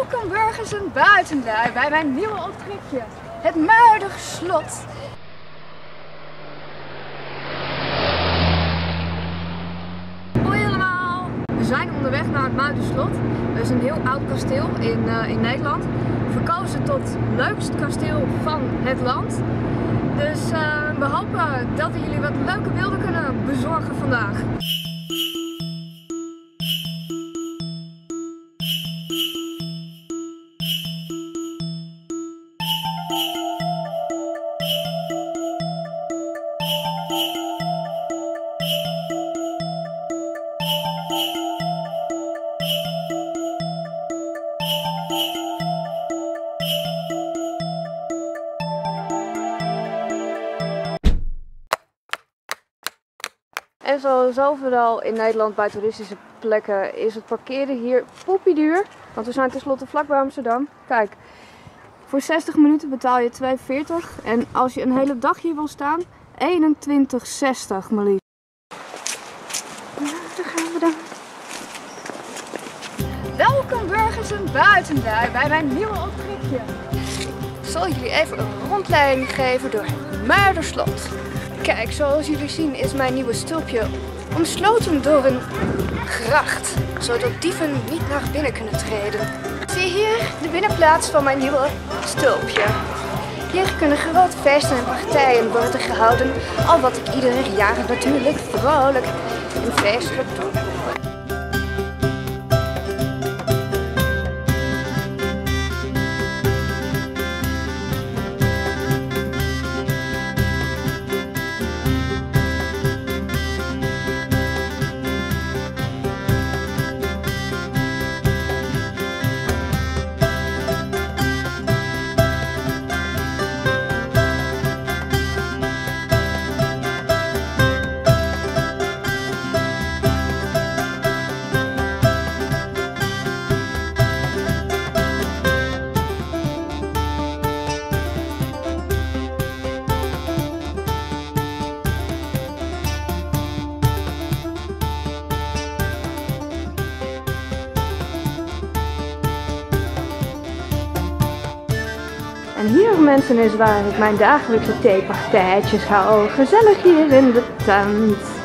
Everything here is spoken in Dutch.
Welkom burgers en buitenlui bij mijn nieuwe optrekje, het Muiderslot. Hoi allemaal! We zijn onderweg naar het Muiderslot. Dat is een heel oud kasteel in, uh, in Nederland. Verkozen tot leukst kasteel van het land. Dus uh, we hopen dat we jullie wat leuke beelden kunnen bezorgen vandaag. En zoals overal in Nederland bij toeristische plekken is het parkeren hier poepieduur. Want we zijn tenslotte vlakbij Amsterdam. Kijk, voor 60 minuten betaal je 2,40. En als je een hele dag hier wil staan, 21,60 maar liefst. daar gaan we dan. Welkom burgers en buitenlui bij mijn nieuwe optrekje. Ik zal jullie even een rondleiding geven door Muiderslot. Kijk, zoals jullie zien is mijn nieuwe stulpje omsloten door een gracht, zodat dieven niet naar binnen kunnen treden. Zie hier de binnenplaats van mijn nieuwe stulpje. Hier kunnen grote feesten en partijen worden gehouden, al wat ik ieder jaar natuurlijk vrolijk en feestelijk doe. En hier mensen is waar ik mijn dagelijkse theepartijtjes hou. Gezellig hier in de tent.